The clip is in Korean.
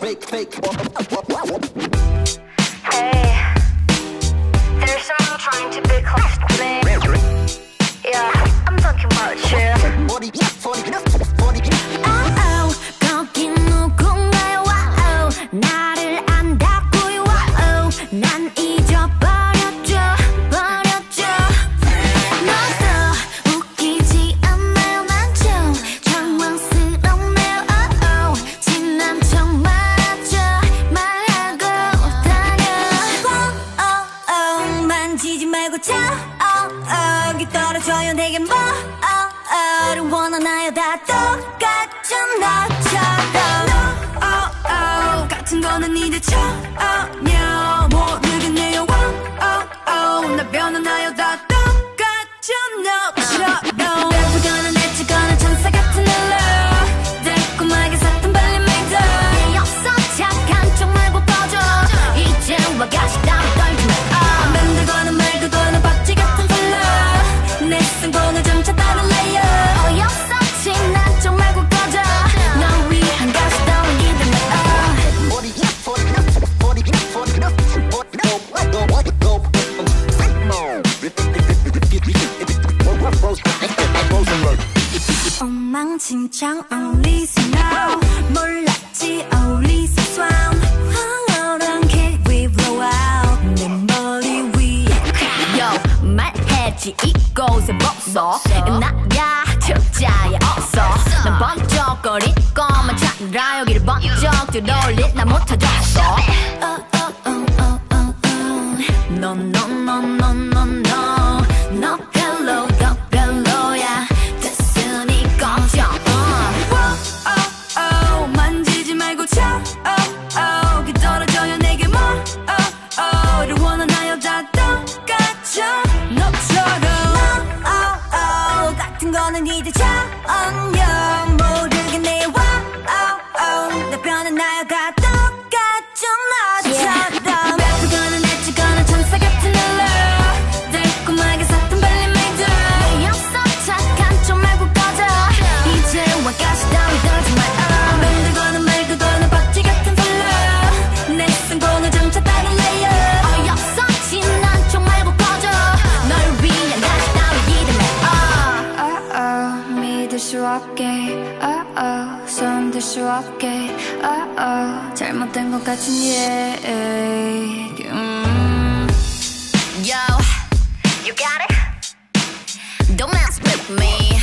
Fake, fake. 줘요. 내게 oh, oh, 뭐를 원하나요 다 똑같은 나처럼. Oh, 같은 거는 이제 처음이야. 모르겠네요. 나 변하나요. 다 심장 only s now 몰랐지 only so swam 황홀한 cake we blow out 내 머리 위에 Yo 말해지 이곳의 목소 나야 특자야 없어. 난 번쩍거릴 것만 찾아. 여기를 번쩍 들어올릴 나 못하겠어. 같은 거는 이제 전혀 모르겠네. Wow, oh, oh. 변한 나여 같은 수 없게 oh, oh, 잘못된 것 같은 얘기 음. Yo, you got it? Don't mess with me